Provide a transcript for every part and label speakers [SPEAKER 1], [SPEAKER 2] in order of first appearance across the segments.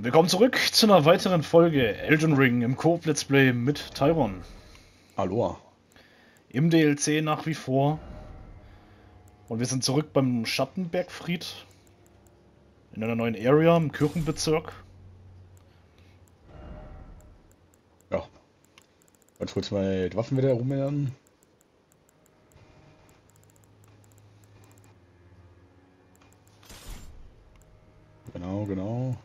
[SPEAKER 1] Willkommen zurück zu einer weiteren Folge Elden Ring im Coop Let's Play mit Tyron.
[SPEAKER 2] Hallo.
[SPEAKER 1] Im DLC nach wie vor. Und wir sind zurück beim Schattenbergfried. In einer neuen Area im Kirchenbezirk.
[SPEAKER 2] Ja. Ganz kurz mal die Waffen wieder rumändern. Genau, genau.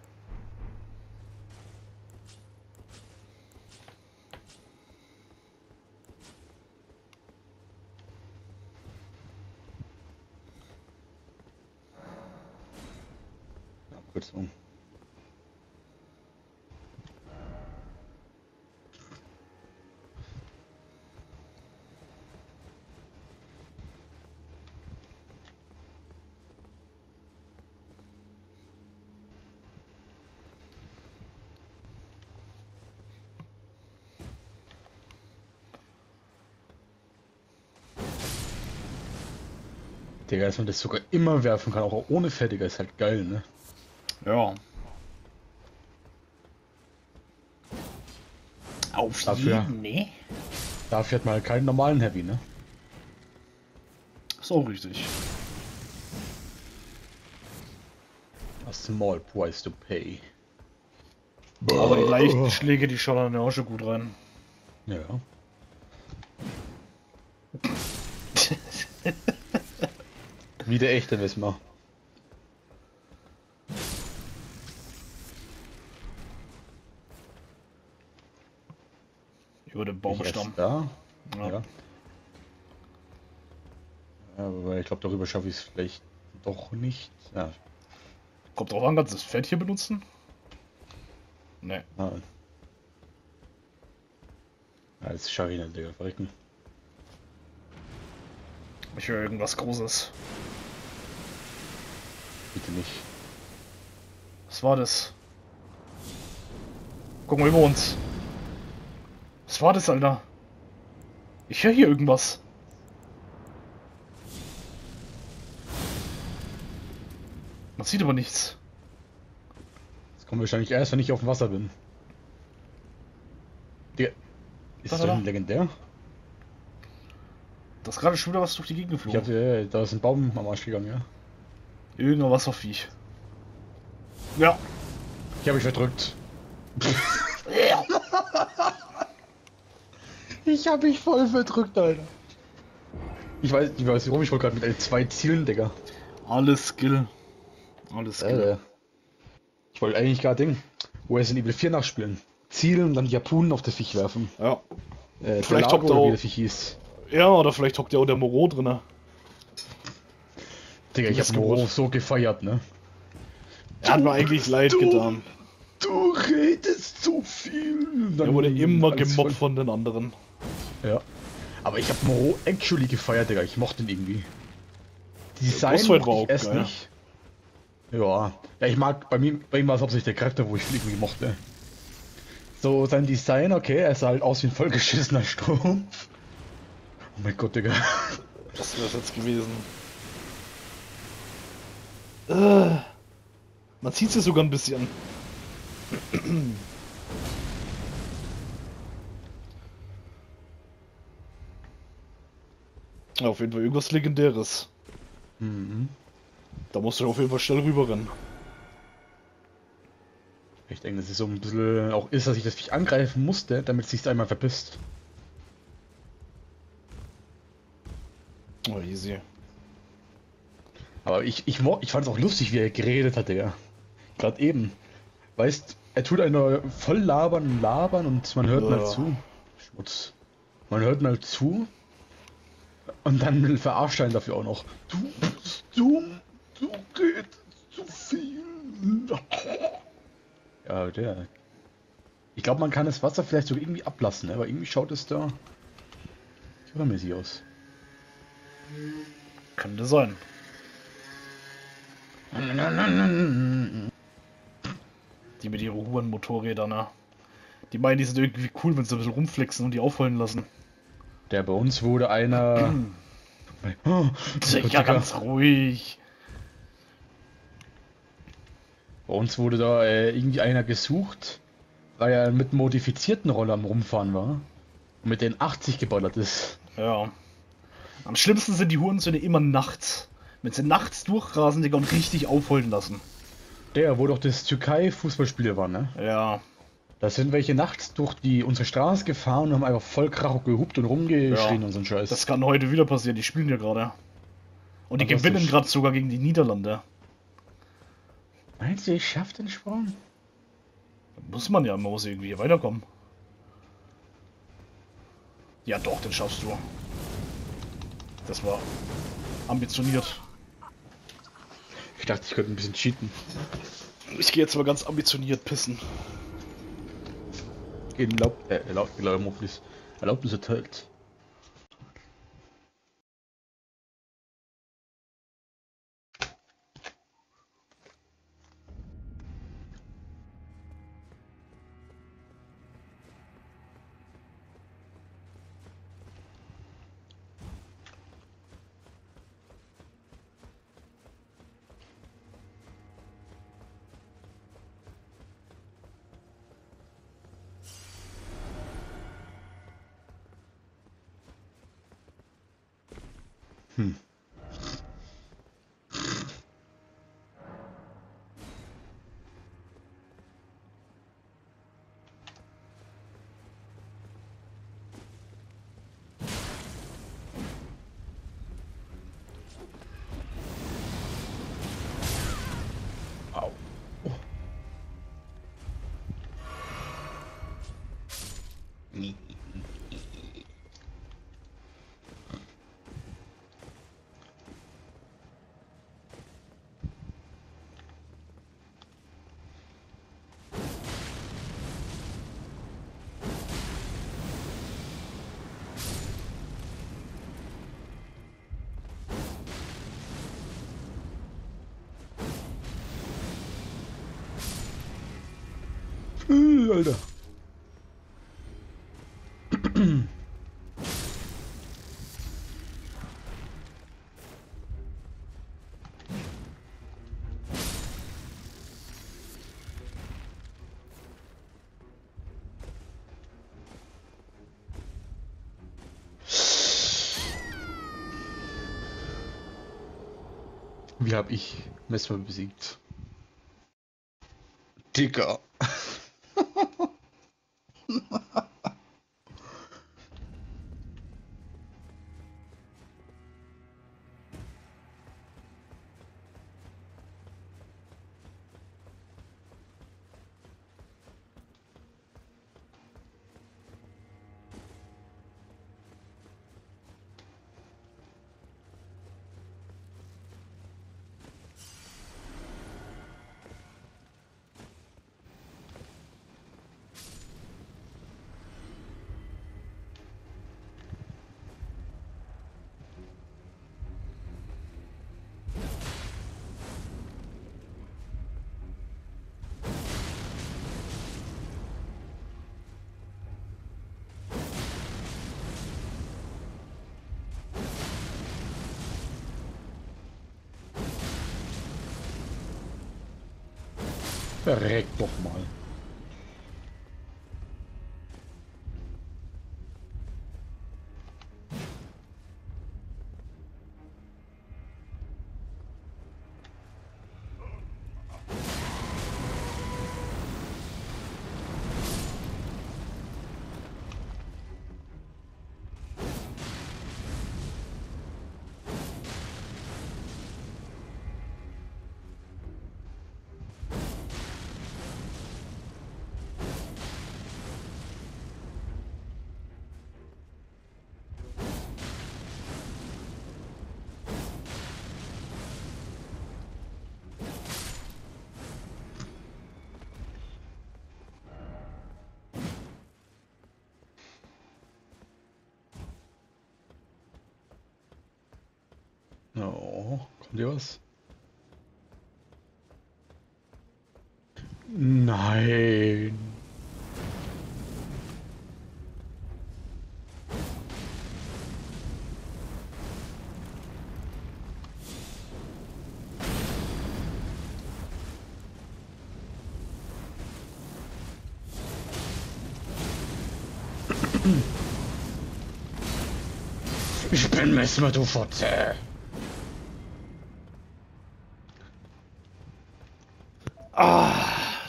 [SPEAKER 2] Kurz um. Digga, dass man das sogar immer werfen kann, auch ohne Fertiger, ist halt geil, ne?
[SPEAKER 1] Ja. Auf
[SPEAKER 2] Dafür-
[SPEAKER 1] jeden, ne?
[SPEAKER 2] Dafür hat man halt keinen normalen Heavy, ne?
[SPEAKER 1] Ist auch richtig.
[SPEAKER 2] A small price to pay.
[SPEAKER 1] Aber die leichten Schläge, die schauen dann auch schon gut rein.
[SPEAKER 2] Ja. Wie der echte wissen
[SPEAKER 1] Über den
[SPEAKER 2] Ich
[SPEAKER 1] Baumstamm.
[SPEAKER 2] da.
[SPEAKER 1] Ja.
[SPEAKER 2] Ja. Aber ich glaube, darüber schaffe ich es vielleicht doch nicht. Ja,
[SPEAKER 1] Kommt drauf an, kannst du das Feld hier benutzen? Ne.
[SPEAKER 2] nein. Ja, das schaffe ich nicht, Digga. Verrecken.
[SPEAKER 1] Ich höre irgendwas Großes.
[SPEAKER 2] Bitte nicht.
[SPEAKER 1] Was war das? Guck mal über uns. Was war das, Alter? Ich höre hier irgendwas. Man sieht aber nichts.
[SPEAKER 2] Das kommt wahrscheinlich erst, wenn ich auf dem Wasser bin. Digga. Ist
[SPEAKER 1] Da,
[SPEAKER 2] das ein legendär?
[SPEAKER 1] Das ist gerade schon wieder was durch die Gegend
[SPEAKER 2] Ich
[SPEAKER 1] geflogen.
[SPEAKER 2] hab, äh, da ist ein Baum am Arsch gegangen, ja.
[SPEAKER 1] Irgendein Wasserviech. Ja.
[SPEAKER 2] Ich habe mich verdrückt. Ich habe mich voll verdrückt, Alter. Ich weiß, ich weiß nicht warum, ich wollte gerade mit L2 zielen, Digga.
[SPEAKER 1] Alles Skill. Alles Skill.
[SPEAKER 2] Alter. Ich wollte eigentlich gerade Ding, Resident Evil 4 nachspielen. Zielen und dann die Harpunen auf das Viech werfen.
[SPEAKER 1] Ja.
[SPEAKER 2] Äh,
[SPEAKER 1] Vielleicht hockt er
[SPEAKER 2] wie
[SPEAKER 1] auch-
[SPEAKER 2] das Viech hieß.
[SPEAKER 1] Ja, oder vielleicht hockt ja auch der Moro drinne.
[SPEAKER 2] Digga, ich hab. Moro so gefeiert, ne?
[SPEAKER 1] Er hat mir eigentlich leid getan.
[SPEAKER 2] Du redest so viel. Dann
[SPEAKER 1] Er wurde immer gemobbt von den anderen.
[SPEAKER 2] Ja. Aber ich hab Moro actually gefeiert, Digga. Ich mochte ihn irgendwie. Die Design
[SPEAKER 1] Bossfight
[SPEAKER 2] mochte
[SPEAKER 1] war
[SPEAKER 2] ich
[SPEAKER 1] auch
[SPEAKER 2] erst
[SPEAKER 1] geil.
[SPEAKER 2] nicht. Ja. Ja, ich mag, bei mir, bei ihm war es hauptsächlich der Charakter, wo ich ihn irgendwie mochte. So, sein Design, okay, er sah halt aus wie ein vollgeschissener Strumpf. Oh mein Gott, Digga.
[SPEAKER 1] Das wäre jetzt gewesen. Äh, man sieht sie sogar ein bisschen. Ja, auf jeden Fall irgendwas Legendäres.
[SPEAKER 2] Mhm.
[SPEAKER 1] Da musst du auf jeden Fall schnell rüberrennen.
[SPEAKER 2] Ich denke, dass es so ein bisschen auch ist, dass ich das Viech angreifen musste, damit es sich einmal verpisst.
[SPEAKER 1] Oh, easy.
[SPEAKER 2] Aber ich, ich, ich fand es auch lustig, wie er geredet hat, Digga. Gerade eben. Weißt, er tut einer voll labern und labern und man hört mal
[SPEAKER 1] Ja.
[SPEAKER 2] zu. Schmutz. Man hört mal zu. Und dann verarscht er ihn dafür auch noch. Du bist dumm, du redest zu viel. Ja, der. Ich glaube, man kann das Wasser vielleicht so irgendwie ablassen, ne? aber irgendwie schaut es da übermäßig aus.
[SPEAKER 1] Könnte sein. Die mit ihren hohen Motorrädern, ne? Die meinen, die sind irgendwie cool, wenn sie ein bisschen rumflexen und die aufholen lassen.
[SPEAKER 2] Der bei uns wurde einer. Oh,
[SPEAKER 1] Ja, ganz ruhig.
[SPEAKER 2] Bei uns wurde da äh, irgendwie einer gesucht, weil er mit modifizierten Roller am Rumfahren war. Und mit den 80 geballert ist.
[SPEAKER 1] Ja. Am schlimmsten sind die Hurensöhne immer nachts. Wenn sie nachts durchrasen, Digga, und richtig aufholen lassen.
[SPEAKER 2] Der, wo doch das Türkei-Fußballspiel war, ne?
[SPEAKER 1] Ja.
[SPEAKER 2] Da sind welche nachts durch die unsere Straße gefahren und haben einfach voll Krach gehupt und rumgeschrien
[SPEAKER 1] Ja.
[SPEAKER 2] und so ein Scheiß.
[SPEAKER 1] Das kann heute wieder passieren, die spielen ja gerade. Und die gewinnen gerade sogar gegen die Niederlande.
[SPEAKER 2] Meinst du, ich schaff den Sprung?
[SPEAKER 1] Da muss man ja im Mose irgendwie hier weiterkommen. Ja doch, den schaffst du. Das war ambitioniert.
[SPEAKER 2] Ich dachte, ich könnte ein bisschen cheaten.
[SPEAKER 1] Ich gehe jetzt mal ganz ambitioniert pissen.
[SPEAKER 2] Erlaubt, äh, erlaubt, Erlaubnis, Erlaubnis erteilt. Alter. Wie hab ich Mesmer besiegt? Digga. Verreck doch mal. Dios. Nein. Ich bin Messmer, du Fotze.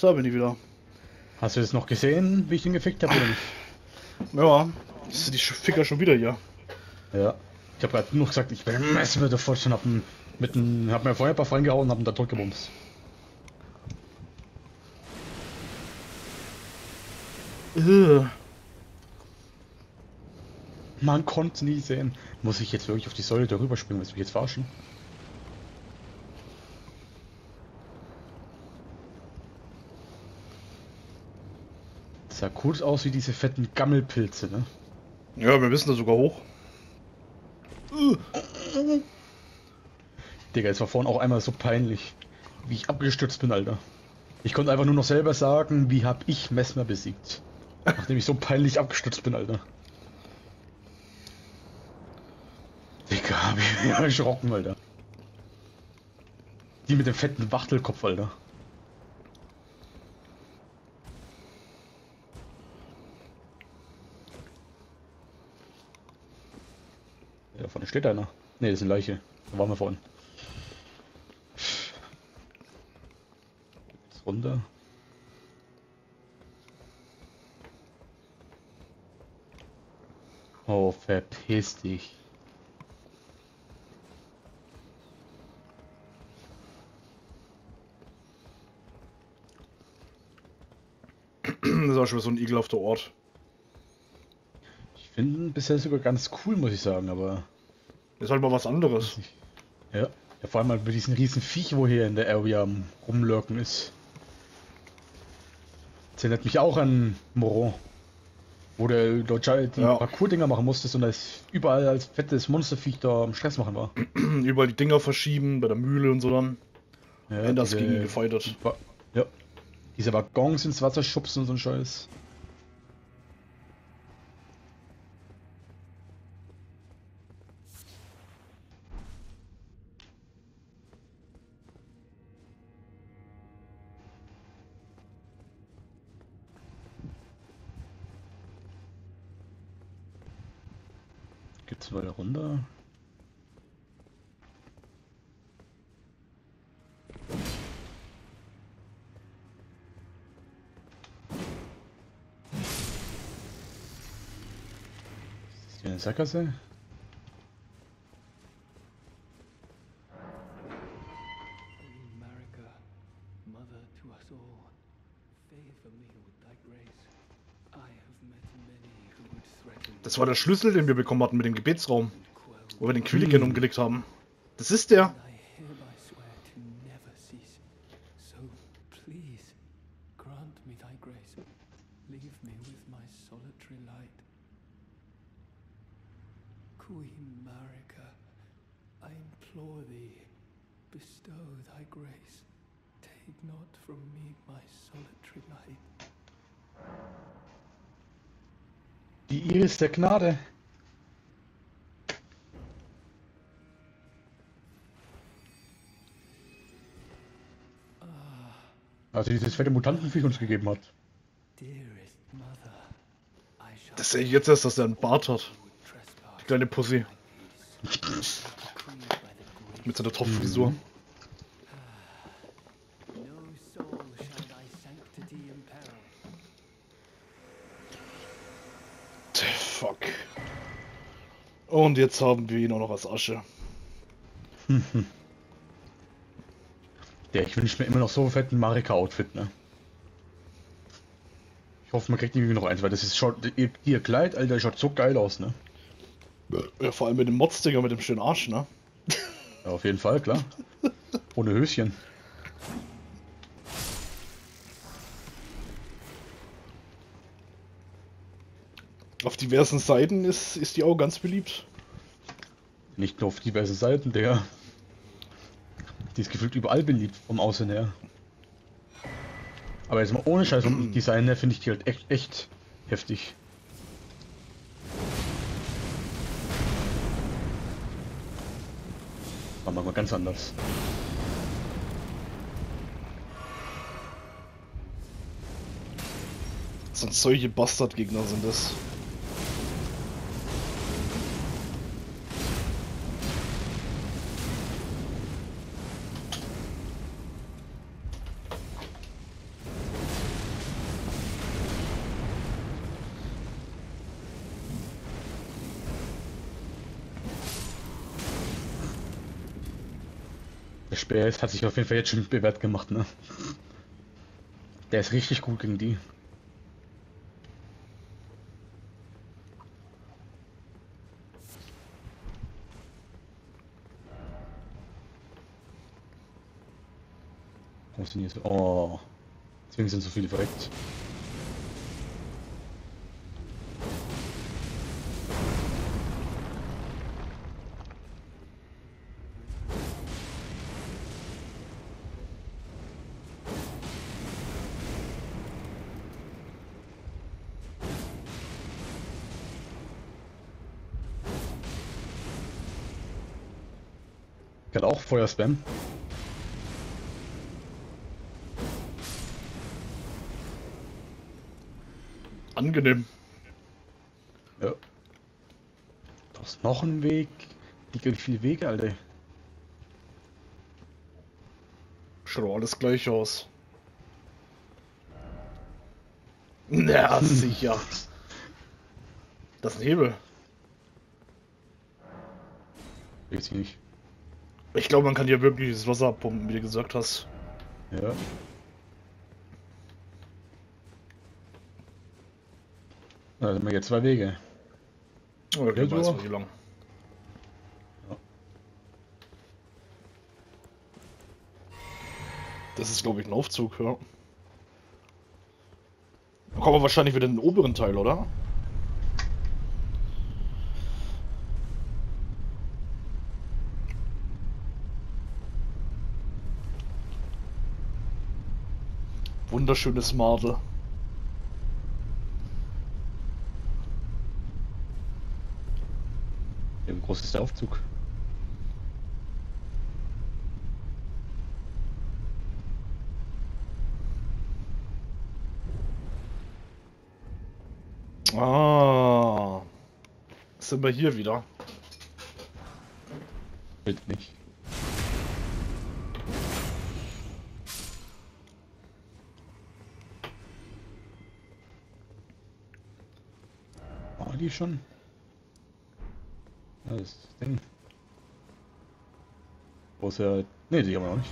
[SPEAKER 1] Da bin ich wieder.
[SPEAKER 2] Hast du das noch gesehen, wie ich ihn gefickt habe oder nicht?
[SPEAKER 1] Ja, das sind die Ficker schon wieder hier.
[SPEAKER 2] Ja. Ich habe gerade nur gesagt, ich Mesmer, du Fotze und hab, ihn mit einem, hab mir Feuerbuff reingehauen und hab ihn da zurückgebumst.
[SPEAKER 1] Ugh.
[SPEAKER 2] Man konnte nie sehen. Muss ich jetzt wirklich auf die Säule darüber springen? Willst du mich jetzt verarschen? Sah cool aus wie diese fetten Gammelpilze, ne?
[SPEAKER 1] Ja, wir wissen da sogar hoch.
[SPEAKER 2] Digga, es war vorhin auch einmal so peinlich, wie ich abgestürzt bin, Alter. Ich konnte einfach nur noch selber sagen, wie hab ich Messmer besiegt. Nachdem ich so peinlich abgestürzt bin, Alter. Digga, hab ich mich erschrocken, Alter. Die mit dem fetten Wachtelkopf, Alter. Ja, da vorne steht einer. Ne, das ist eine Leiche. Da waren wir vorhin. Jetzt runter. Oh, verpiss dich.
[SPEAKER 1] Das ist auch schon so ein ekelhafter Ort.
[SPEAKER 2] Ich finde ihn bisher sogar ganz cool, muss ich sagen, aber.
[SPEAKER 1] Ist halt mal was anderes.
[SPEAKER 2] Ja. Ja, vor allem halt mit diesen riesen Viech, wo hier in der Area rumlurken ist. Das erinnert mich auch an Moron. Wo du dort die
[SPEAKER 1] Ja.
[SPEAKER 2] Parcours-Dinger machen musstest und das überall als fettes Monsterviech da am Stress machen war.
[SPEAKER 1] Überall die Dinger verschieben, bei der Mühle und so dann.
[SPEAKER 2] Ja,
[SPEAKER 1] Wenn das
[SPEAKER 2] diese-
[SPEAKER 1] gegen.
[SPEAKER 2] Wa- Ja. Diese Waggons ins Wasser schubsen und so ein Scheiß. Weiter runter? Ist hier eine Sackgasse?
[SPEAKER 1] Das war der Schlüssel, den wir bekommen hatten mit dem Gebetsraum, wo wir den Quilligan umgelegt haben. Das ist der.
[SPEAKER 2] Iris der Gnade. Also dieses fette Mutantenviech uns gegeben hat.
[SPEAKER 1] Das sehe ich jetzt erst, dass er einen Bart hat. Die kleine Pussy. Mit seiner Topffrisur.
[SPEAKER 3] No
[SPEAKER 1] Und jetzt haben wir ihn auch noch als Asche.
[SPEAKER 2] Der, ich wünsche mir immer noch so einen fetten Marika-Outfit, ne? Ich hoffe, man kriegt irgendwie noch eins, weil das ist schon. Ihr, ihr Kleid, Alter, schaut so geil aus, ne?
[SPEAKER 1] Ja, vor allem mit dem Motzdinger mit dem schönen Arsch, ne?
[SPEAKER 2] Ja, auf jeden Fall, klar. Ohne Höschen.
[SPEAKER 1] Auf diversen Seiten ist, ist die auch ganz beliebt.
[SPEAKER 2] Nicht nur auf diverse Seiten, der. Die ist gefühlt überall beliebt vom Aussehen her. Aber jetzt mal ohne Scheiß vom Design her finde ich die halt echt, echt heftig. War mal ganz anders.
[SPEAKER 1] Sonst solche Bastardgegner sind das.
[SPEAKER 2] Der ist- hat sich auf jeden Fall jetzt schon bewährt gemacht, ne? Der ist richtig gut gegen die. So? Oh. Deswegen sind so viele verreckt. Auch Feuerspam.
[SPEAKER 1] Angenehm.
[SPEAKER 2] Ja. Da ist noch ein Weg. Die gibt viele Wege, Alter.
[SPEAKER 1] Schaut doch alles gleich aus. Na, sicher. Das ist ein Hebel.
[SPEAKER 2] Ich nicht.
[SPEAKER 1] Ich glaube, man kann hier wirklich das Wasser abpumpen, wie du gesagt hast.
[SPEAKER 2] Ja. Da sind wir jetzt zwei Wege.
[SPEAKER 1] Oh, okay, weiß wie lang.
[SPEAKER 2] Ja.
[SPEAKER 1] Das ist, glaube ich, ein Aufzug, ja. Da kommen wir wahrscheinlich wieder in den oberen Teil, oder? Wunderschönes Martel.
[SPEAKER 2] Wie groß ist der Aufzug?
[SPEAKER 1] Ah. Sind wir hier wieder?
[SPEAKER 2] Bild nicht. Die schon? Ja, das Ding. Er? Ne, die haben wir noch nicht.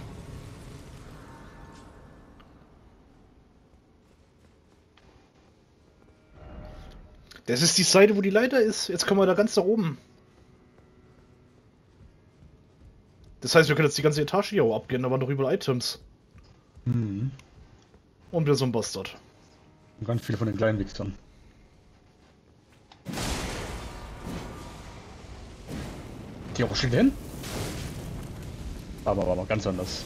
[SPEAKER 1] Das ist die Seite, wo die Leiter ist. Jetzt kommen wir da ganz da oben. Das heißt, wir können jetzt die ganze Etage hier auch abgehen. Da waren doch überall Items.
[SPEAKER 2] Mhm.
[SPEAKER 1] Und wieder so ein Bastard.
[SPEAKER 2] Und ganz viele von den kleinen Wichsern. Die auch schon hin? Aber mal ganz anders.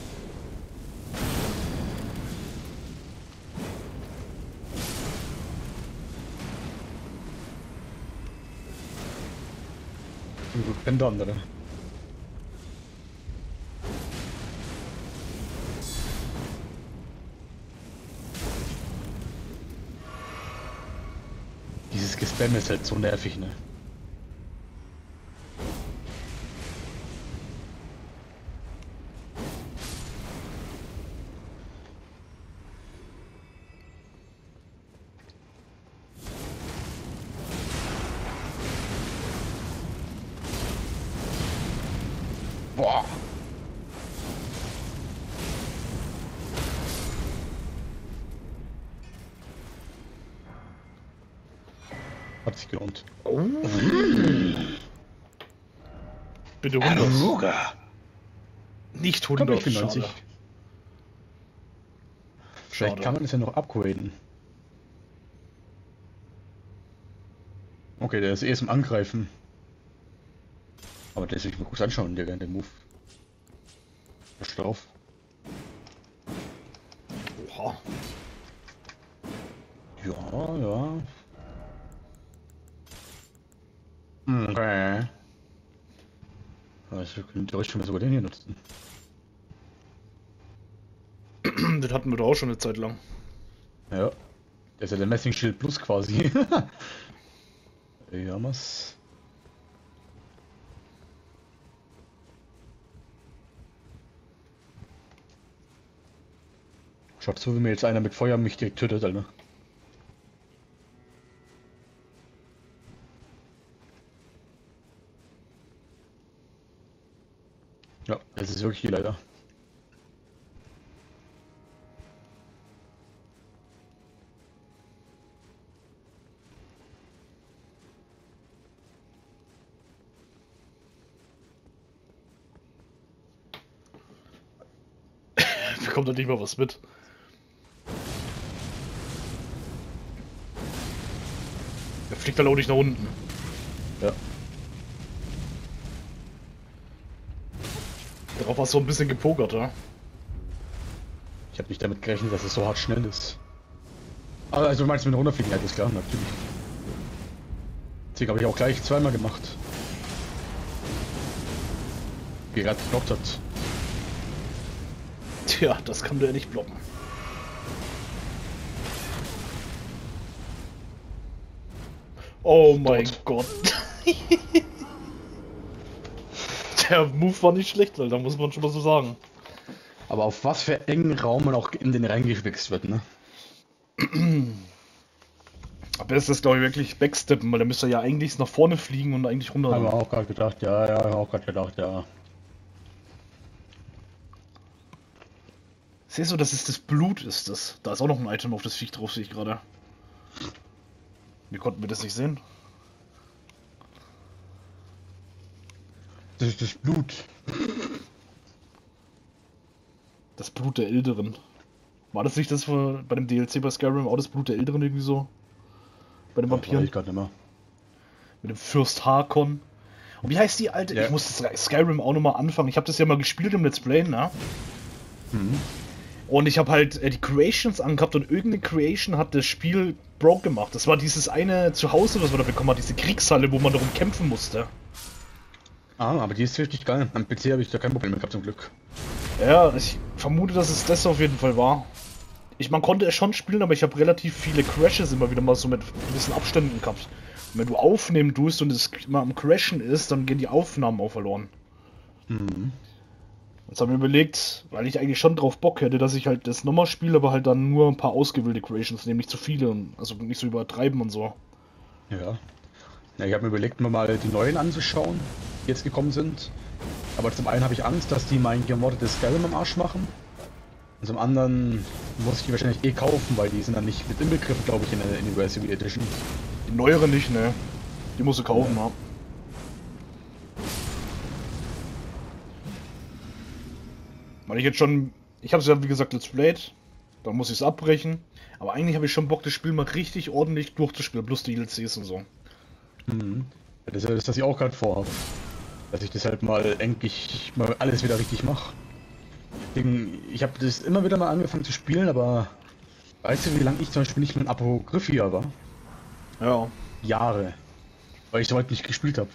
[SPEAKER 2] Zum Glück kennt der andere. Dieses Gespam ist halt so nervig, ne? Gelohnt.
[SPEAKER 1] Oh. Bitte 100.
[SPEAKER 4] Ruger.
[SPEAKER 1] Nicht
[SPEAKER 2] Komm,
[SPEAKER 1] 100.
[SPEAKER 2] ich bin 90.
[SPEAKER 1] Schade.
[SPEAKER 2] Vielleicht
[SPEAKER 1] Schade.
[SPEAKER 2] kann man es ja noch upgraden. Okay, der ist eh zum Angreifen. Aber der ist sich mal kurz anschauen, der der Move. Was steht drauf?
[SPEAKER 1] Oha.
[SPEAKER 2] Ja, ja. Hm, Okay. Also können theoretisch schon mal sogar den hier nutzen.
[SPEAKER 1] Das hatten wir doch auch schon eine Zeit lang.
[SPEAKER 2] Ja. Der ist ja der Messingschild Plus quasi. ja, was? Schaut so, wie mir jetzt einer mit Feuer mich direkt tötet, Alter. Ja, es ist wirklich leider.
[SPEAKER 1] Bekommt er nicht mal was mit. Er fliegt da auch nicht nach unten. Darauf war so ein bisschen gepokert, ja.
[SPEAKER 2] Ich habe nicht damit gerechnet, dass es so hart schnell ist. Also du meinst mit runterfliegen, ja, das ist klar, natürlich. Deswegen habe ich auch gleich zweimal gemacht. Wie gerade geblockt hat.
[SPEAKER 1] Tja, das kann der nicht blocken. Oh mein. Gott. Der Move war nicht schlecht, Alter, muss man schon mal so sagen.
[SPEAKER 2] Aber auf was für engen Raum man auch in den reingeschwichst wird, ne?
[SPEAKER 1] Aber ist das, glaube ich, wirklich Backsteppen, weil der müsste ja eigentlich nach vorne fliegen und eigentlich runter.
[SPEAKER 2] Haben wir auch gerade gedacht, ja, ja, auch gerade gedacht, ja.
[SPEAKER 1] Siehst du, das ist das Blut, ist das. Da ist auch noch ein Item auf das Viech drauf, sehe ich gerade. Wie konnten wir das nicht sehen?
[SPEAKER 2] Das ist das Blut.
[SPEAKER 1] Das Blut der Älteren. War das nicht das bei dem DLC bei Skyrim auch das Blut der Älteren irgendwie so? Bei den
[SPEAKER 2] Weiß
[SPEAKER 1] Vampiren?
[SPEAKER 2] ich gerade nicht mehr.
[SPEAKER 1] Mit dem Fürst Harkon. Und wie heißt die alte?
[SPEAKER 2] Ja.
[SPEAKER 1] Ich muss das Skyrim auch nochmal anfangen. Ich habe das ja mal gespielt im Let's Play, ne?
[SPEAKER 2] Mhm.
[SPEAKER 1] Und ich habe halt äh, die Creations angehabt und irgendeine Creation hat das Spiel broke gemacht. Das war dieses eine Zuhause, was man da bekommen hat, diese Kriegshalle, wo man darum kämpfen musste.
[SPEAKER 2] Ah, aber die ist richtig geil. Am PC habe ich da kein Problem mit gehabt zum Glück.
[SPEAKER 1] Ja, ich vermute, dass es das auf jeden Fall war. Ich, man konnte es schon spielen, aber ich habe relativ viele Crashes immer wieder mal so mit ein bisschen Abständen gehabt. Und wenn du aufnehmen tust und es immer am Crashen ist, dann gehen die Aufnahmen auch verloren.
[SPEAKER 2] Mhm.
[SPEAKER 1] Jetzt haben wir überlegt, weil ich eigentlich schon drauf Bock hätte, dass ich halt das nochmal spiele, aber halt dann nur ein paar ausgewählte Creations, nämlich zu viele und also nicht so übertreiben und so.
[SPEAKER 2] Ja. ja ich habe mir überlegt, mir mal die neuen anzuschauen, jetzt gekommen sind. Aber zum einen habe ich Angst, dass die mein gemoddetes Skyrim am Arsch machen. Und zum anderen muss ich die wahrscheinlich eh kaufen, weil die sind dann nicht mit inbegriffen, glaube ich, in der Anniversary Edition.
[SPEAKER 1] Die neuere nicht, ne? Die musst du kaufen, ja. Weil ich jetzt schon. Ich habe es ja wie gesagt Let's Played. Dann muss ich es abbrechen. Aber eigentlich habe ich schon Bock, das Spiel mal richtig ordentlich durchzuspielen. Plus die DLCs und so.
[SPEAKER 2] Mhm. Das ist das, was ich auch gerade vorhabe. Dass ich das halt mal endlich mal alles wieder richtig mache. Ich habe das immer wieder mal angefangen zu spielen, aber weißt du, wie lange ich zum Beispiel nicht mit Apokryphia war?
[SPEAKER 1] Ja.
[SPEAKER 2] Jahre. Weil ich so weit nicht gespielt habe.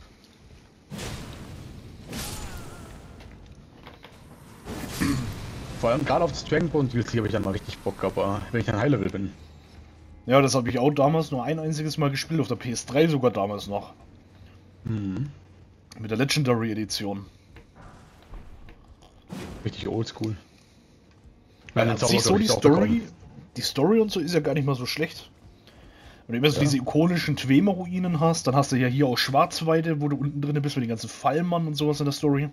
[SPEAKER 2] Vor allem gerade auf das Dragonbone DLC habe ich dann mal richtig Bock, aber wenn ich dann High Level bin.
[SPEAKER 1] Ja, das habe ich auch damals nur ein einziges Mal gespielt. Auf der PS3 sogar damals noch.
[SPEAKER 2] Mhm.
[SPEAKER 1] Mit der Legendary Edition.
[SPEAKER 2] Richtig oldschool.
[SPEAKER 1] Weil
[SPEAKER 2] Ja,
[SPEAKER 1] an sich so die Story, die Story und so ist ja gar nicht mal so schlecht. Wenn du immer so
[SPEAKER 2] Ja.
[SPEAKER 1] diese ikonischen Twema-Ruinen hast, dann hast du ja hier auch Schwarzweide, wo du unten drin bist mit den ganzen Fallmann und sowas in der Story.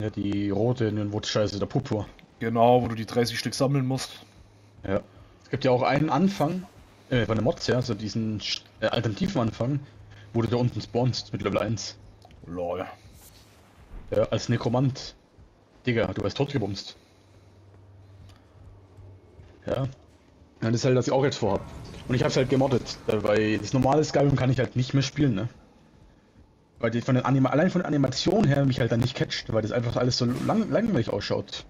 [SPEAKER 2] Ja, die rote in den Scheiße, der Purpur.
[SPEAKER 1] Genau, wo du die 30 Stück sammeln musst.
[SPEAKER 2] Ja. Es gibt ja auch einen Anfang, äh, bei der Mods, ja, also diesen äh, alternativen Anfang, wo du da unten spawnst mit Level 1.
[SPEAKER 1] Lol.
[SPEAKER 2] Ja, als Nekromant. Digga, du wirst totgebumst. Ja. ja. Das ist halt, was ich auch jetzt vorhab. Und ich hab's halt gemoddet, weil das normale Skyrim kann ich halt nicht mehr spielen, ne? Weil die von den Anima allein von der Animation her mich halt dann nicht catcht, weil das einfach alles so lang langweilig ausschaut.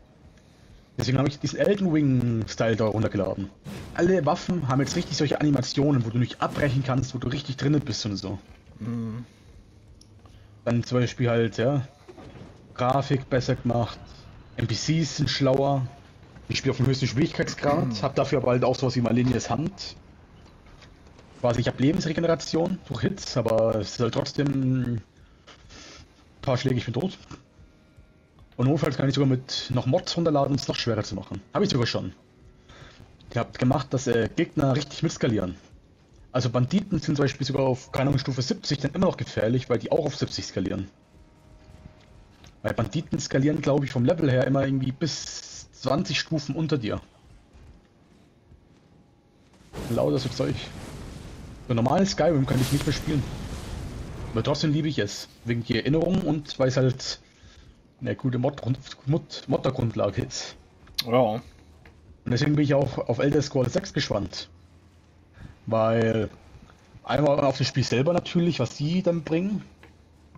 [SPEAKER 2] Deswegen habe ich diesen Elden Ring-Style da runtergeladen. Alle Waffen haben jetzt richtig solche Animationen, wo du nicht abbrechen kannst, wo du richtig drinnen bist und so.
[SPEAKER 1] Mhm.
[SPEAKER 2] Dann zum Beispiel halt, ja, Grafik besser gemacht, NPCs sind schlauer. Ich spiele auf dem höchsten Schwierigkeitsgrad, hab dafür aber halt auch sowas wie Malenias Hand. Quasi, ich habe Lebensregeneration durch Hits, aber es ist halt trotzdem ein paar Schläge, ich bin tot. Und notfalls kann ich sogar mit noch Mods runterladen, um es noch schwerer zu machen. Habe ich sogar schon. Ich habe gemacht, dass äh, Gegner richtig mitskalieren. Also Banditen sind zum Beispiel sogar auf, keine Ahnung, Stufe 70 dann immer noch gefährlich, weil die auch auf 70 skalieren. Weil Banditen skalieren, glaube ich, vom Level her immer irgendwie bis 20 Stufen unter dir. Lauter so Zeug. So normales Skyrim kann ich nicht mehr spielen. Aber trotzdem liebe ich es. Wegen die Erinnerung und weil es halt eine gute Mod Mod ist.
[SPEAKER 1] Ja.
[SPEAKER 2] Und deswegen bin ich auch auf Elder Scrolls 6 gespannt. Weil einmal auf das Spiel selber natürlich, was die dann bringen.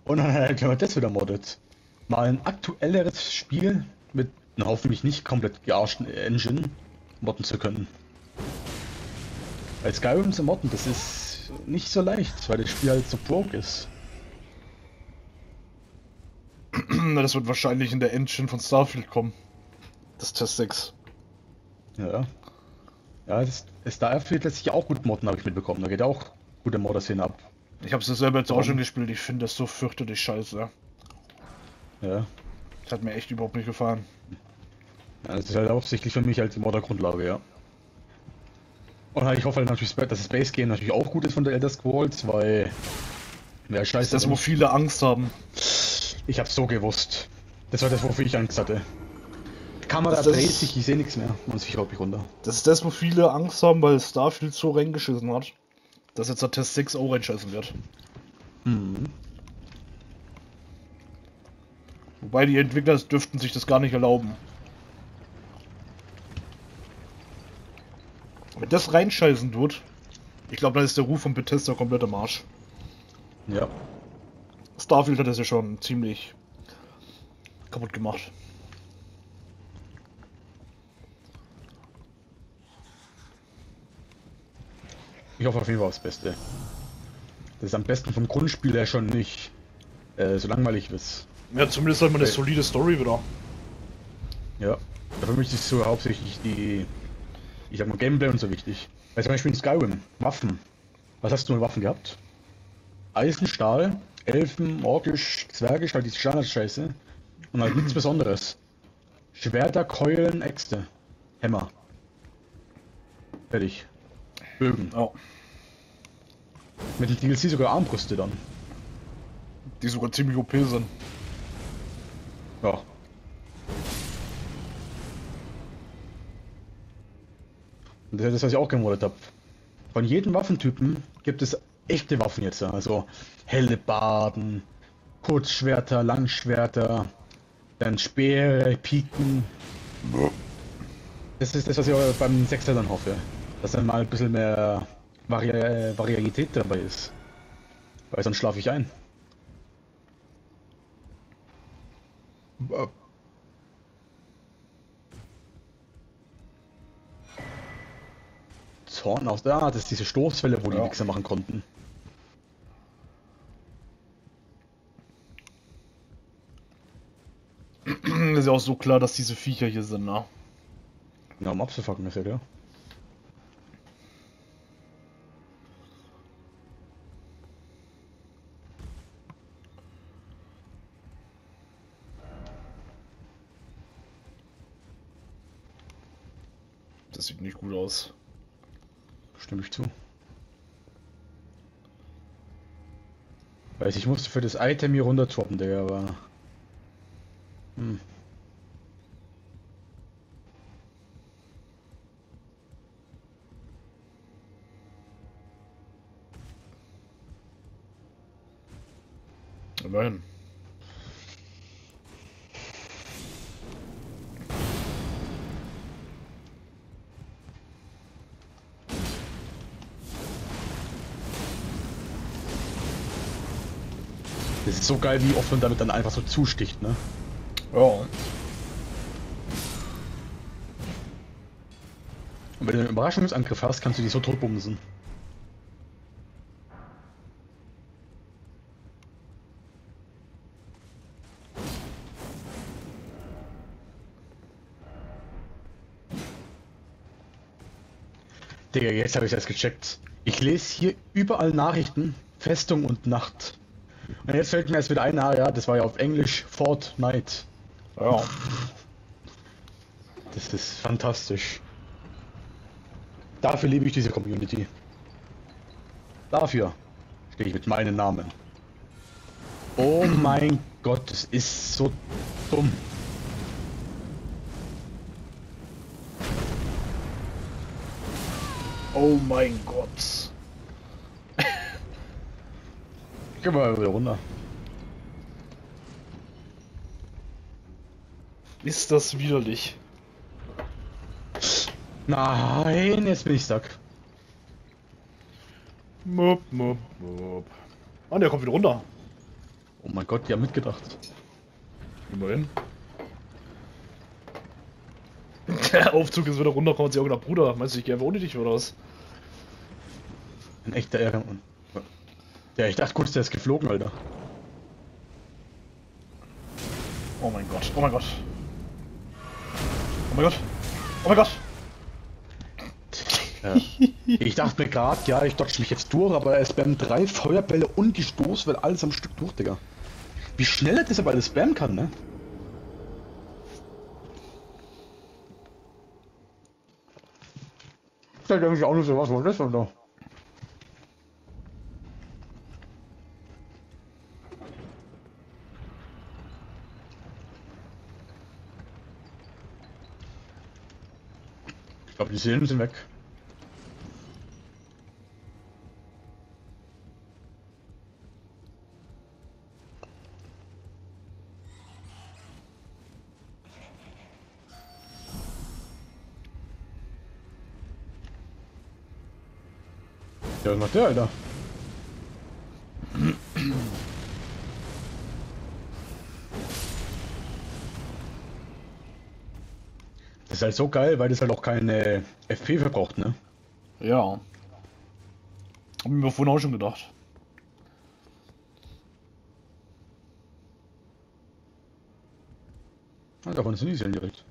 [SPEAKER 2] Und dann halt, wenn man das wieder moddet. Mal ein aktuelleres Spiel mit einer hoffentlich nicht komplett gearschten Engine modden zu können. Weil Skyrim zu modden, das ist nicht so leicht, weil das Spiel halt so broke ist.
[SPEAKER 1] Das wird wahrscheinlich in der Engine von Starfield kommen. Das Test 6.
[SPEAKER 2] Ja. Ja, das, das Starfield lässt sich auch gut modden, habe ich mitbekommen. Da geht auch gute Modder-Szene ab.
[SPEAKER 1] Ich habe es selber jetzt auch schon gespielt. Ich finde das so fürchterlich scheiße.
[SPEAKER 2] Ja.
[SPEAKER 1] Das hat mir echt überhaupt nicht gefallen.
[SPEAKER 2] ja. Das ist halt hauptsächlich für mich halt die Modder-Grundlage, ja. Und halt, ich hoffe halt natürlich, dass das Base Game natürlich auch gut ist von der Elder Scrolls, weil. Ja, scheiße.
[SPEAKER 1] das, wo viele Angst haben.
[SPEAKER 2] Ich hab's so gewusst. Das war das, wofür ich Angst hatte. Kamera
[SPEAKER 1] Das
[SPEAKER 2] dreht sich, ich sehe nichts mehr. Und sich haut mich runter.
[SPEAKER 1] Das ist das, wo viele Angst haben, weil Starfield so reingeschissen hat. Dass jetzt der Test 6 auch reinscheißen wird.
[SPEAKER 2] Mhm.
[SPEAKER 1] Wobei die Entwickler dürften sich das gar nicht erlauben. Wenn das reinscheißen tut, ich glaube, dann ist der Ruf von Bethesda komplett am Arsch.
[SPEAKER 2] Ja.
[SPEAKER 1] Starfield hat das ja schon ziemlich kaputt gemacht.
[SPEAKER 2] Ich hoffe auf jeden Fall aufs Beste. Das ist am besten vom Grundspiel her schon nicht äh, so langweilig ist.
[SPEAKER 1] Ja, zumindest hat man eine
[SPEAKER 2] Okay.
[SPEAKER 1] solide Story wieder.
[SPEAKER 2] Ja. Für mich ist so hauptsächlich die, ich sag mal, Gameplay und so wichtig. Weil zum Beispiel in Skyrim, Waffen. Was hast du mit Waffen gehabt? Eisen, Stahl, Elfen, Orkisch, Zwergisch, halt die Standard-Scheiße. Und halt nichts Besonderes. Schwerter, Keulen, Äxte. Hämmer. Fertig. Bögen.
[SPEAKER 1] Ja,
[SPEAKER 2] Mit dem DLC sogar Armbrüste dann.
[SPEAKER 1] die sogar ziemlich OP sind.
[SPEAKER 2] Ja. Und das ist das, was ich auch gemoddet habe. Von jedem Waffentypen gibt es echte Waffen jetzt. Also Hellebarden, Kurzschwerter, Langschwerter, dann Speere, Piken. Das ist das, was ich beim Sechser dann hoffe. Dass dann mal ein bisschen mehr Vari äh, Varietät dabei ist. Weil sonst schlafe ich ein. Zorn aus da, das ist diese Stoßwelle, wo die
[SPEAKER 1] Ja.
[SPEAKER 2] Wichser machen konnten.
[SPEAKER 1] ist ja auch so klar, dass diese Viecher hier sind, ne?
[SPEAKER 2] Ja, um abzufacken ist ja, ja.
[SPEAKER 1] Das sieht nicht gut aus.
[SPEAKER 2] Stimme ich zu. Weiß ich musste für das Item hier runter droppen, Digga, aber. Hm.
[SPEAKER 1] Immerhin.
[SPEAKER 2] So geil, wie oft man damit dann einfach so zusticht, ne?
[SPEAKER 1] Ja.
[SPEAKER 2] Und wenn du einen Überraschungsangriff hast, kannst du die so totbumsen. Digga, jetzt habe ich das gecheckt. Ich lese hier überall Nachrichten, Festung und Nacht. Und jetzt fällt mir erst wieder ein, ah ja, das war ja auf Englisch Fortnite.
[SPEAKER 1] Ja.
[SPEAKER 2] Das ist fantastisch. Dafür liebe ich diese Community. Dafür stehe ich mit meinem Namen. Oh mein Gott, das ist so dumm.
[SPEAKER 1] Oh mein Gott.
[SPEAKER 2] Geh mal wieder runter.
[SPEAKER 1] Ist das widerlich.
[SPEAKER 2] Nein, jetzt bin ich stuck.
[SPEAKER 1] Mup, mup, mup. Ah, der kommt wieder runter.
[SPEAKER 2] Oh mein Gott, die haben mitgedacht.
[SPEAKER 1] Immerhin. Der Aufzug ist wieder runter, kommt sie auch gedacht, Bruder, meinst du, ich gehe einfach ohne dich oder was?
[SPEAKER 2] Ein echter Ehrenmann. Ja, ich dachte kurz, der ist geflogen, Alter.
[SPEAKER 1] Oh mein Gott, oh mein Gott. Oh mein Gott. Oh mein Gott.
[SPEAKER 2] Ja. ich dachte mir gerade, ja, ich dodge mich jetzt durch, aber er spammt drei Feuerbälle und die Stoßwelle alles am Stück durch, Digga. Wie schnell er das aber alles spammen kann, ne? Da denke ich auch nur so, was war das denn da? Die Seelen sind weg. Ja, was macht der, Alter? Ist halt so geil, weil das halt auch keine FP verbraucht, ne?
[SPEAKER 1] Ja. Hab ich mir vorhin auch schon gedacht.
[SPEAKER 2] Ah, davon sind die Seelen direkt.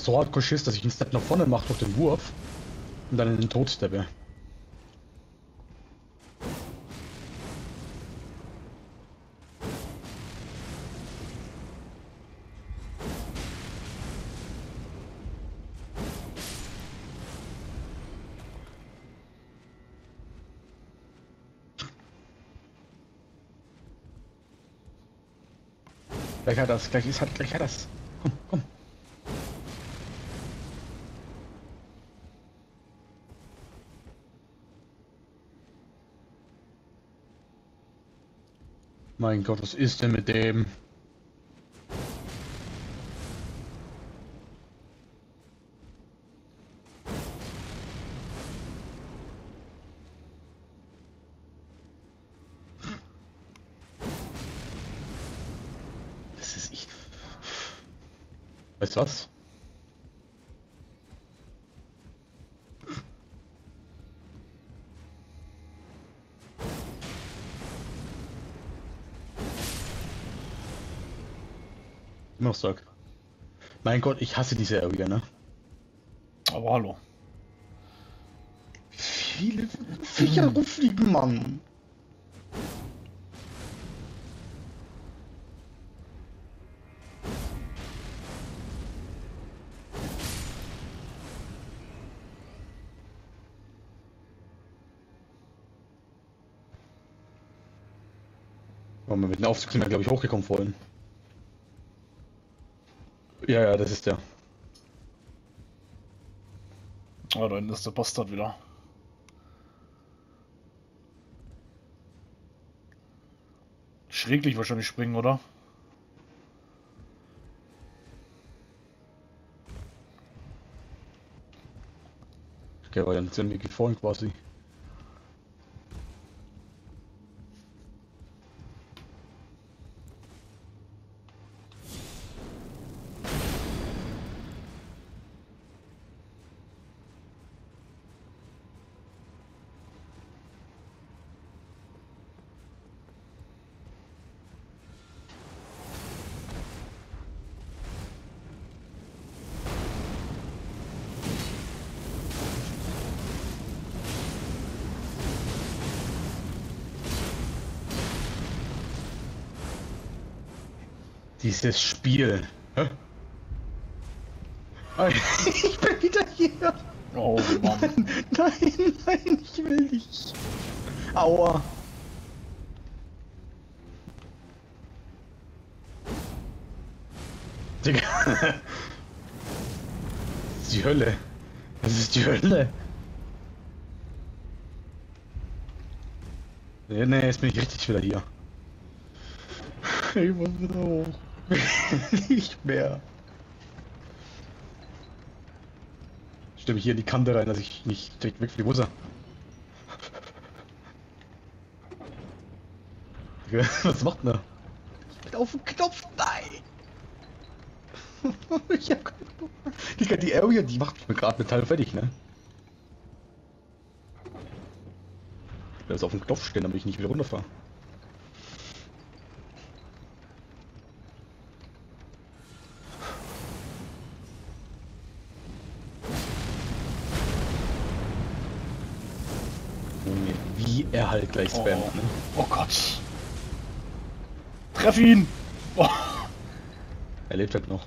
[SPEAKER 2] Aber so hardcore Schiss, dass ich einen Step nach vorne mache durch den Wurf und dann in den Tod steppe. Gleich hat das, gleich ist hat, gleich hat das. Mein Gott, was ist denn mit dem? Das ist ich. Weißt du was? Stark. Mein Gott, ich hasse diese Area, ne?
[SPEAKER 1] Aber hallo.
[SPEAKER 2] Viele Viecher rumfliegen, Mann. Oh, mit dem Aufzug sind wir, glaube ich, hochgekommen vorhin. Ja, ja, das ist der.
[SPEAKER 1] Ah, da hinten ist der Bastard wieder. Schräglich wahrscheinlich springen, oder?
[SPEAKER 2] Der war ja nicht ziemlich gefallen quasi. Dieses Spiel. Hä? Ich bin wieder hier.
[SPEAKER 1] Oh Mann.
[SPEAKER 2] Nein, nein, ich will nicht. Aua. Digga. Die Hölle. Das ist die Hölle. Nee, nee, jetzt bin ich richtig wieder hier. Ich muss wieder hoch. Nicht mehr. Stell mich hier in die Kante rein, dass ich nicht direkt wegfliege. Wo ist er? Was macht denn er? Geht auf den Knopf, nein! ich hab keinen Knopf. Digga, die Area, die macht mir gerade Metall fertig, ne? Ich werde jetzt auf den Knopf stehen, damit ich nicht wieder runterfahre. Er halt gleich
[SPEAKER 1] Oh,
[SPEAKER 2] spammt, ne?
[SPEAKER 1] oh Gott. Treff ihn! Oh.
[SPEAKER 2] Er lebt halt noch.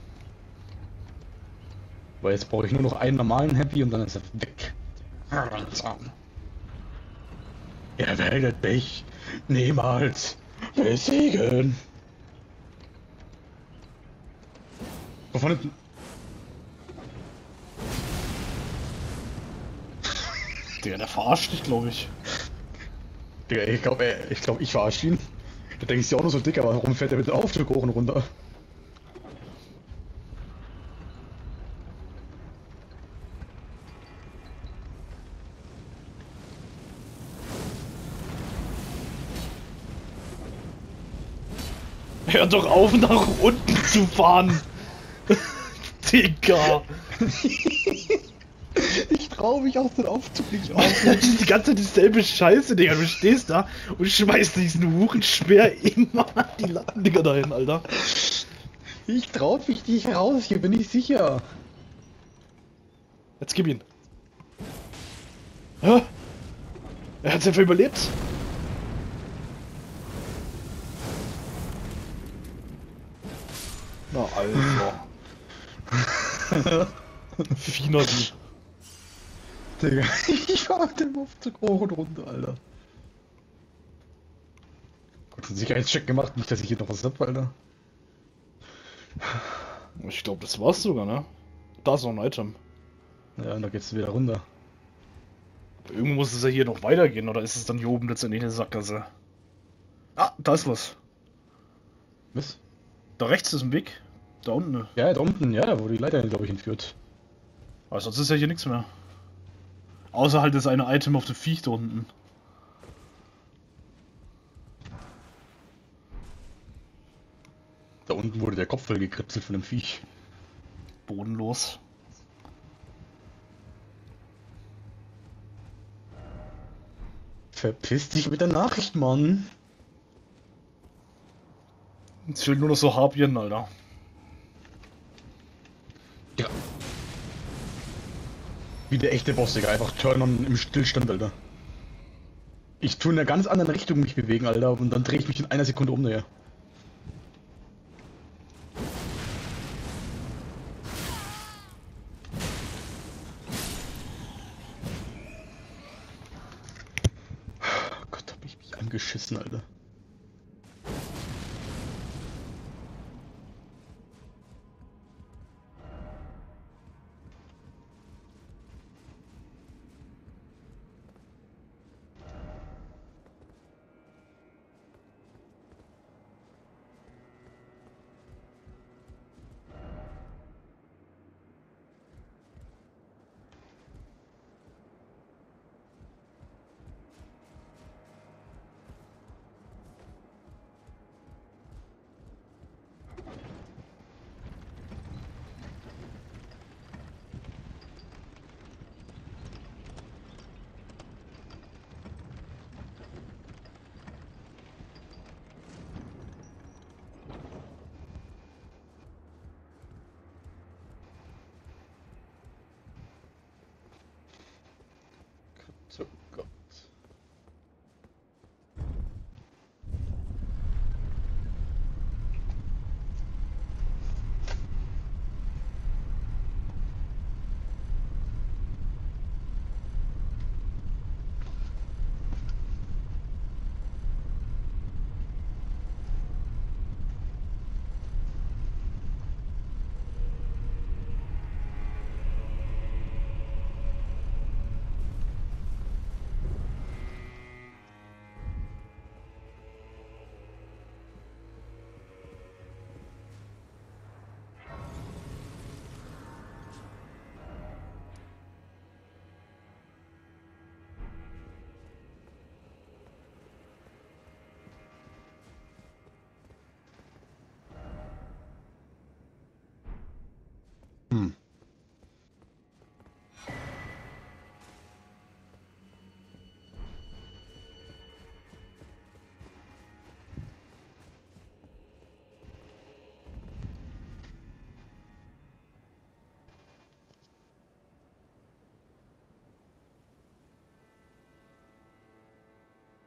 [SPEAKER 2] Weil jetzt brauche ich nur noch einen normalen Happy und dann ist er weg. Ihr werdet mich niemals besiegen. Wovon hinten?
[SPEAKER 1] Der, der verarscht dich, glaube ich.
[SPEAKER 2] Digga, ich glaube, ich, glaub, ich verarsche ihn. Da denke ich ja auch nur so dick, aber warum fährt er mit dem Aufzug hoch und runter?
[SPEAKER 1] Hör doch auf, nach unten zu fahren! Digga!
[SPEAKER 2] Ich traue mich aus dem Aufzug nicht auf.
[SPEAKER 1] Das ist die ganze Zeit dieselbe Scheiße, Digga. Du stehst da und schmeißt diesen Huchenspeer immer an die Latten, Digga, dahin, Alter.
[SPEAKER 2] Ich traue mich nicht raus, hier bin ich sicher.
[SPEAKER 1] Jetzt gib ihn. Hä? Er hat's einfach überlebt. Na, Alter. Finerdi.
[SPEAKER 2] Digga, ich fahr mit dem Aufzug hoch und runter, Alter. Gut, einen Sicherheitscheck gemacht, nicht, dass ich hier noch was hab, Alter.
[SPEAKER 1] Ich glaube, das war's sogar, ne? Da ist noch ein Item.
[SPEAKER 2] Ja, und da geht's wieder runter.
[SPEAKER 1] Irgendwo muss es ja hier noch weitergehen, oder ist es dann hier oben letztendlich eine Sackgasse? Ah, da ist was.
[SPEAKER 2] Was?
[SPEAKER 1] Da rechts ist ein Weg. Da unten.
[SPEAKER 2] Ja, da unten, ja, wo die Leiter, glaube ich, hinführt.
[SPEAKER 1] Aber sonst ist ja hier nichts mehr. Außer halt das eine Item auf dem Viech da unten.
[SPEAKER 2] Da unten wurde der Kopf voll gekritzelt von dem Viech.
[SPEAKER 1] Bodenlos.
[SPEAKER 2] Verpiss dich mit der Nachricht, Mann.
[SPEAKER 1] Jetzt fehlt nur noch so Harpien, Alter.
[SPEAKER 2] Ja. Wie der echte Boss, Digga. Einfach Turn-on im Stillstand, Alter. Ich tue in einer ganz anderen Richtung mich bewegen, Alter, und dann drehe ich mich in einer Sekunde um, Digga. Gott, hab ich mich angeschissen, Alter.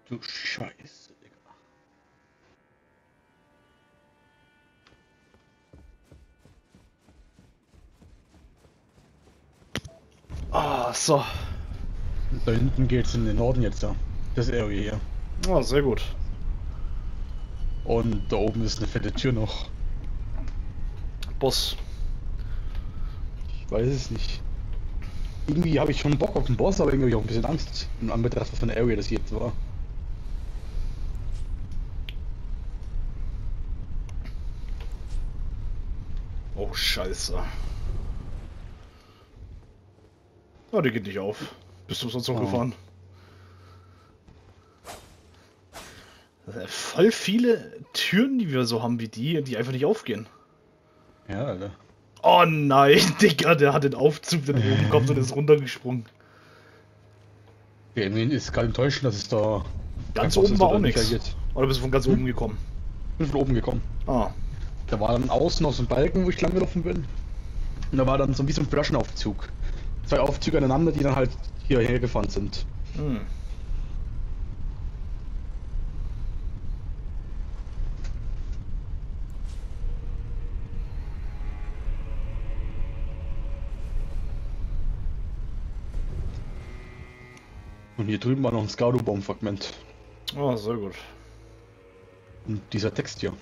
[SPEAKER 2] Du Scheiße, Digga.
[SPEAKER 1] Ah, so.
[SPEAKER 2] Da hinten geht's in den Norden jetzt da. Das Area hier.
[SPEAKER 1] Ah, sehr gut.
[SPEAKER 2] Und da oben ist eine fette Tür noch.
[SPEAKER 1] Boss.
[SPEAKER 2] Ich weiß es nicht. Irgendwie habe ich schon Bock auf den Boss, aber irgendwie hab ich auch ein bisschen Angst in Anbetracht von der Area das jetzt war.
[SPEAKER 1] Oh, scheiße. Oh, die geht nicht auf. Bist du sonst noch
[SPEAKER 2] Oh.
[SPEAKER 1] gefahren? Äh, Voll viele Türen, die wir so haben wie die, die einfach nicht aufgehen.
[SPEAKER 2] Ja, Alter.
[SPEAKER 1] Oh nein, Digga, der hat den Aufzug, der oben kommt und ist runtergesprungen.
[SPEAKER 2] Ja, irgendwie ist gerade enttäuschend, dass es da
[SPEAKER 1] Ganz oben war auch nichts. Oder bist du von ganz oben gekommen?
[SPEAKER 2] bin von oben gekommen.
[SPEAKER 1] Ah,
[SPEAKER 2] Da war dann außen so ein Balken, wo ich lang gelaufen bin. Und da war dann so wie so ein Flaschenaufzug. Zwei Aufzüge aneinander, die dann halt hierher gefahren sind.
[SPEAKER 1] hm.
[SPEAKER 2] Und hier drüben war noch ein Skaudo-Baum-Fragment.
[SPEAKER 1] Oh, sehr gut.
[SPEAKER 2] Und dieser Text hier.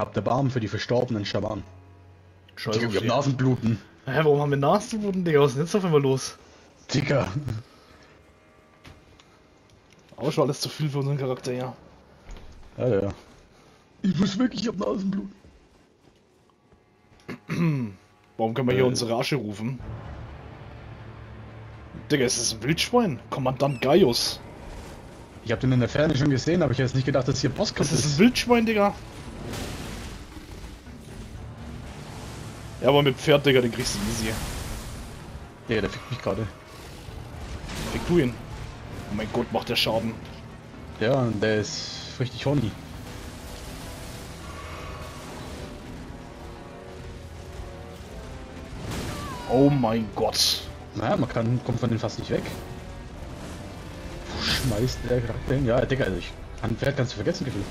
[SPEAKER 2] Habt Erbarmen für die verstorbenen Schaban.
[SPEAKER 1] Scheiße.
[SPEAKER 2] Haben
[SPEAKER 1] die-
[SPEAKER 2] Nasenbluten.
[SPEAKER 1] Hä, warum haben wir Nasenbluten, Digga? Was ist denn jetzt auf einmal los?
[SPEAKER 2] Digga.
[SPEAKER 1] Auch schon alles zu viel für unseren Charakter, ja.
[SPEAKER 2] Ja, ja. Ich muss wirklich, ich hab Nasenbluten.
[SPEAKER 1] Warum können wir hier
[SPEAKER 2] Äh.
[SPEAKER 1] unsere Asche rufen? Digga, ist das ein Wildschwein? Kommandant Gaius.
[SPEAKER 2] Ich hab den in der Ferne schon gesehen, aber ich hätte jetzt nicht gedacht, dass hier Bosskampf
[SPEAKER 1] Das ist ein
[SPEAKER 2] ist.
[SPEAKER 1] Wildschwein, Digga. Ja, aber mit Pferd, Digga, den kriegst du easy.
[SPEAKER 2] Digga, der fickt mich gerade.
[SPEAKER 1] Fick du ihn. Oh mein Gott, macht der Schaden.
[SPEAKER 2] Ja, der ist richtig horny.
[SPEAKER 1] Oh mein Gott.
[SPEAKER 2] Naja, man kann, kommt von den fast nicht weg. Schmeißt der Charakter hin. Ja, Digga, also ich kann Pferd ganz vergessen gefühlt.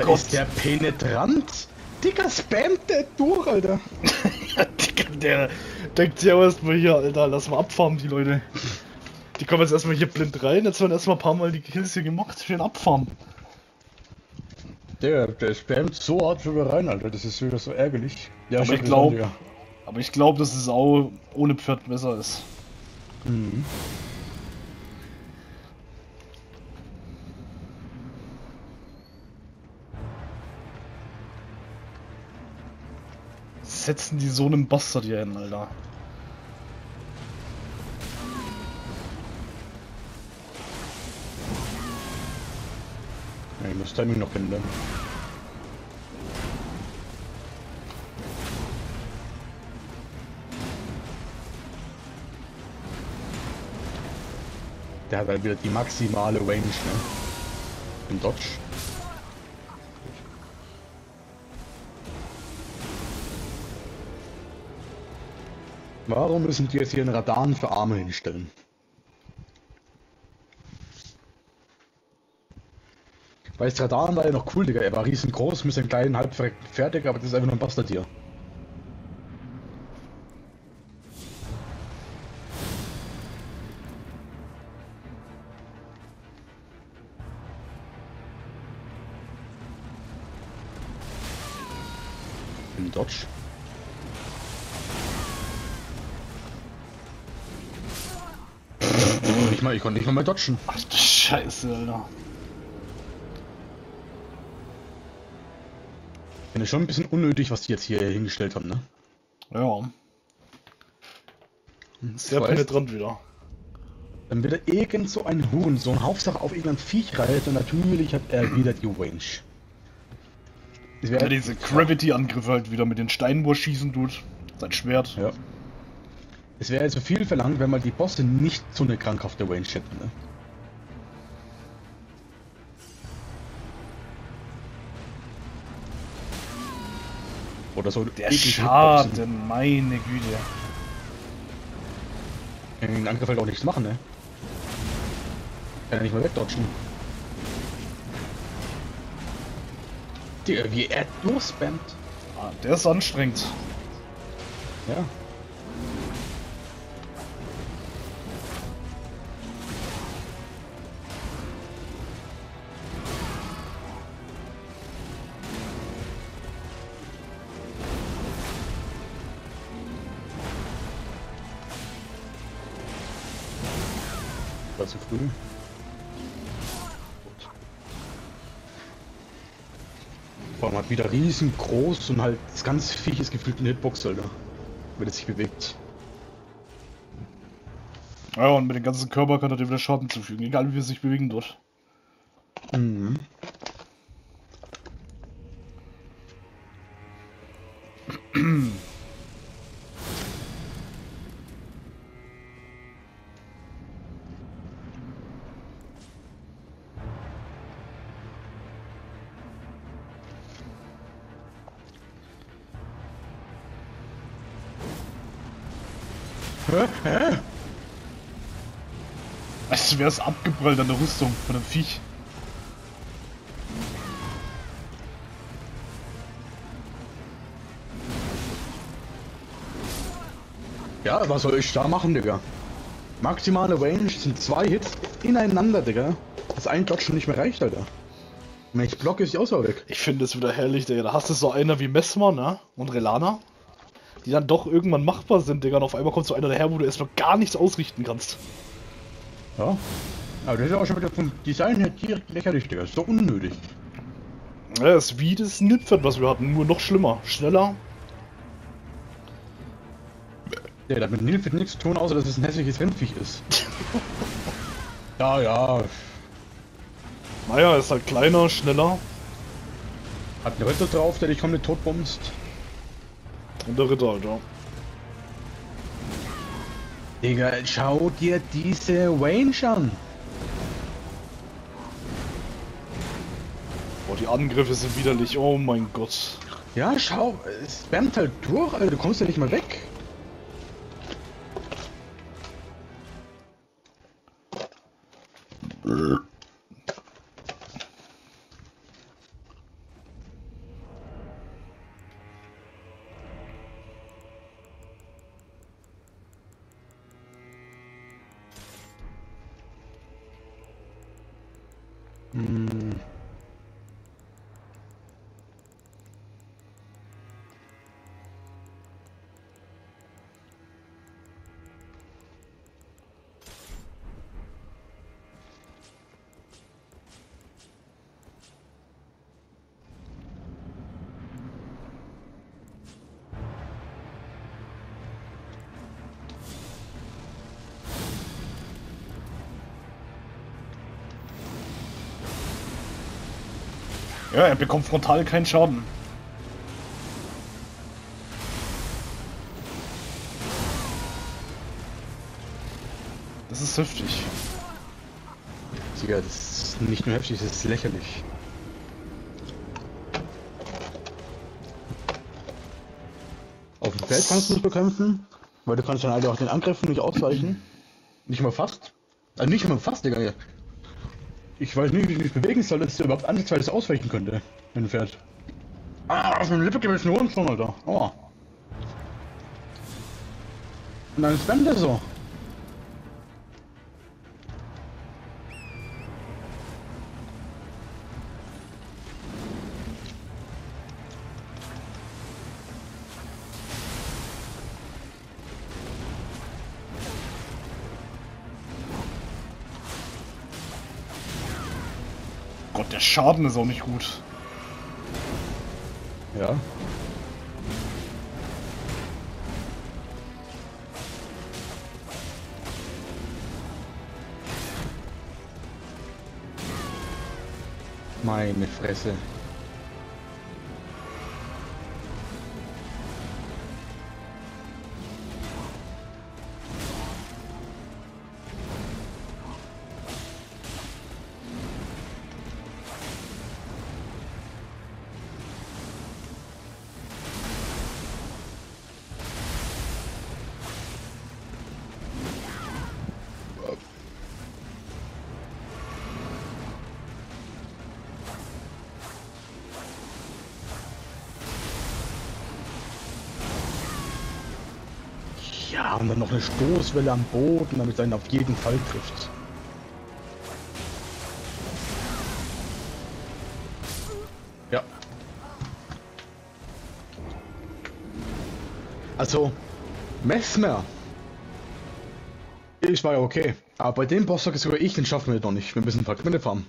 [SPEAKER 2] Digga,
[SPEAKER 1] Gott.
[SPEAKER 2] ist der penetrant? Digga, spammt der durch, Alter.
[SPEAKER 1] Digga, der denkt sich aber erstmal hier, Alter, lass mal abfarmen, die Leute. Die kommen jetzt erstmal hier blind rein, jetzt werden erstmal ein paar Mal die Kills hier gemacht, schön abfarmen.
[SPEAKER 2] Der, der spammt so hart drüber rein, Alter. Das ist wieder so ärgerlich. Ja,
[SPEAKER 1] Aber ich
[SPEAKER 2] dir
[SPEAKER 1] glaub-
[SPEAKER 2] an, Digga.
[SPEAKER 1] Aber ich glaube, dass es auch ohne Pferd besser ist.
[SPEAKER 2] Mhm.
[SPEAKER 1] Setzen die so einen Bastard hier hin, Alter.
[SPEAKER 2] Ja, ich muss Timing noch kennenlernen. Der hat halt wieder die maximale Range, ne? Im Dodge. Warum müssen die jetzt hier einen Radar für Arme hinstellen? Weil das Radar war ja noch cool, Digga. Er war riesengroß mit seinem kleinen halb verreckten Pferd, aber das ist einfach nur ein Bastardtier. Im Nicht mal, ich konnte nicht mal mehr dodgen.
[SPEAKER 1] Ach du Scheiße, Alter.
[SPEAKER 2] Ich finde schon ein bisschen unnötig, was die jetzt hier hingestellt haben, ne?
[SPEAKER 1] Ja. Sehr
[SPEAKER 2] Weißt-
[SPEAKER 1] penetrant wieder.
[SPEAKER 2] Dann wird er irgend so ein Hurensohn Hauptsache auf irgendein Viech reitet und natürlich hat er wieder die Range.
[SPEAKER 1] Ja, diese Gravity-Angriffe halt wieder mit den Steinen, wo er schießen tut. Sein Schwert.
[SPEAKER 2] Ja. Es wäre also viel verlangt, wenn mal die Bosse nicht so eine krankhafte Range hätten. Ne? Oder so
[SPEAKER 1] Der
[SPEAKER 2] Hitboxen.
[SPEAKER 1] Schaden, meine Güte.
[SPEAKER 2] Gegen den Angriff halt auch nichts machen, ne? Kann er nicht mal wegdodgen. Digga, wie er durchspammt.
[SPEAKER 1] Ah, der ist anstrengend.
[SPEAKER 2] Ja. Riesengroß und halt das ganze Viech ist gefühlt eine Hitbox, Alter. Wenn es sich bewegt.
[SPEAKER 1] Ja, und mit dem ganzen Körper kann er dir wieder Schaden zufügen, egal wie er sich bewegen dort.
[SPEAKER 2] Mhm.
[SPEAKER 1] wäre es abgeprallt an der Rüstung von dem Viech.
[SPEAKER 2] Ja, was soll ich da machen, Digga? Maximale Range sind zwei Hits ineinander, Digga. Das ein Dodge schon nicht mehr reicht, Alter. Wenn ich blocke, ist die Auswahl weg.
[SPEAKER 1] Ich finde es wieder herrlich, Digga. Da hast du so einer wie Messmer, ne? Und Relana. Die dann doch irgendwann machbar sind, Digga. Und auf einmal kommt so einer daher, wo du erstmal gar nichts ausrichten kannst.
[SPEAKER 2] Ja. Aber das ist ja auch schon wieder vom Design her direkt lächerlich, Digga. Ist doch unnötig.
[SPEAKER 1] Ja, das ist wie das Nilpferd, was wir hatten, nur noch schlimmer. Schneller.
[SPEAKER 2] Der hat mit Nilfit nichts zu tun, außer dass es ein hässliches Rennviech ist. ja, ja.
[SPEAKER 1] Naja, ist halt kleiner, schneller.
[SPEAKER 2] Hat einen Ritter drauf, der dich komplett totbumst.
[SPEAKER 1] Und der Ritter, ja.
[SPEAKER 2] Digga, schau dir diese Range an.
[SPEAKER 1] Boah, die Angriffe sind widerlich. Oh mein Gott.
[SPEAKER 2] Ja, schau, es spammt halt durch, Alter. Du kommst ja nicht mal weg. 嗯。
[SPEAKER 1] Ja, er bekommt frontal keinen Schaden. Das ist heftig.
[SPEAKER 2] Digga, das ist nicht nur heftig, das ist lächerlich. Auf dem Feld kannst du nicht bekämpfen, weil du kannst dann halt auch den Angriffen nicht ausweichen. Nicht mal fast. Also nicht mal fast, Digga. Ich weiß nicht, wie ich mich bewegen soll, dass der überhaupt ansatzweise ausweichen könnte, wenn er fährt. Ah, auf meine Lippe einen Rundflug, Alter. Oh. Und dann spammt er so.
[SPEAKER 1] Schaden ist auch nicht gut.
[SPEAKER 2] Ja. Meine Fresse. Ja, und dann noch eine Stoßwelle am Boden, damit er ihn auf jeden Fall trifft. Ja. Also, Messmer. Ich war ja okay. Aber bei dem Boss sogar ich, den schaffen wir noch nicht. Wir müssen Fragmente farmen.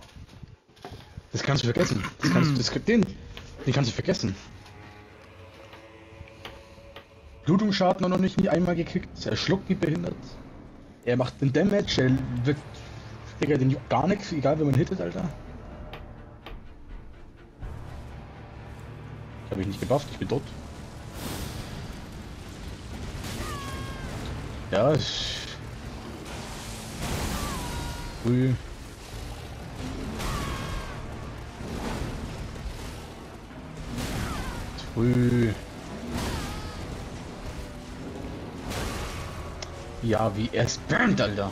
[SPEAKER 2] Das kannst du vergessen. Das kannst du, das, den, den kannst du vergessen. Blutungsschaden noch nicht einmal gekriegt. Er schluckt wie behindert. Er macht den Damage. Er wird. Digga, den juckt gar nichts, egal wenn man hittet, Alter. Ich habe ihn nicht gebufft, ich bin tot. Ja, ist. Früh. Früh. Ja, wie er spammt, Alter.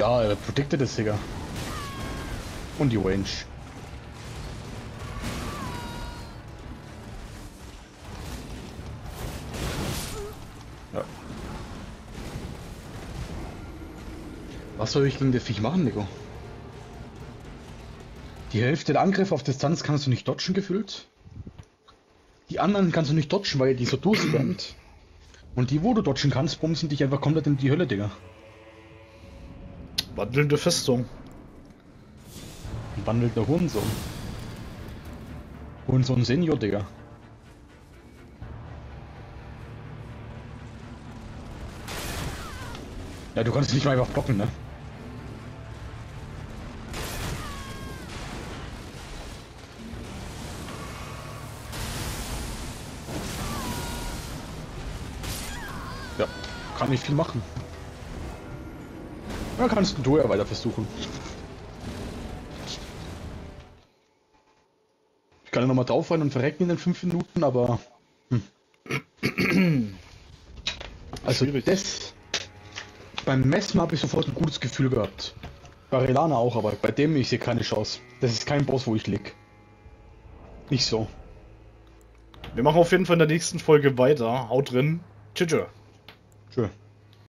[SPEAKER 2] Ja, er protected es, Digga. Und die Range. Ja. Was soll ich gegen das Viech machen, Nico? Die Hälfte der Angriffe auf Distanz kannst du nicht dodgen gefühlt. Die anderen kannst du nicht dodgen, weil die so durchspammt. Und die, wo du dodgen kannst, bumsen dich einfach komplett in die Hölle, Digga.
[SPEAKER 1] Wandelnde Festung.
[SPEAKER 2] Wandelnder Hurensohn. Hurensohn Senior, Digga. Ja, du kannst nicht mal einfach blocken, ne? Ja, kann nicht viel machen. Ja, kannst du ja weiter versuchen. Ich kann ja nochmal drauf rein und verrecken in den 5 Minuten, aber... Hm. Also Schwierig. das... Beim Messen habe ich sofort ein gutes Gefühl gehabt. Bei Relana auch, aber bei dem ich sehe keine Chance. Das ist kein Boss, wo ich lieg. Nicht so.
[SPEAKER 1] Wir machen auf jeden Fall in der nächsten Folge weiter. Haut drin. Tschüss. Tschüss.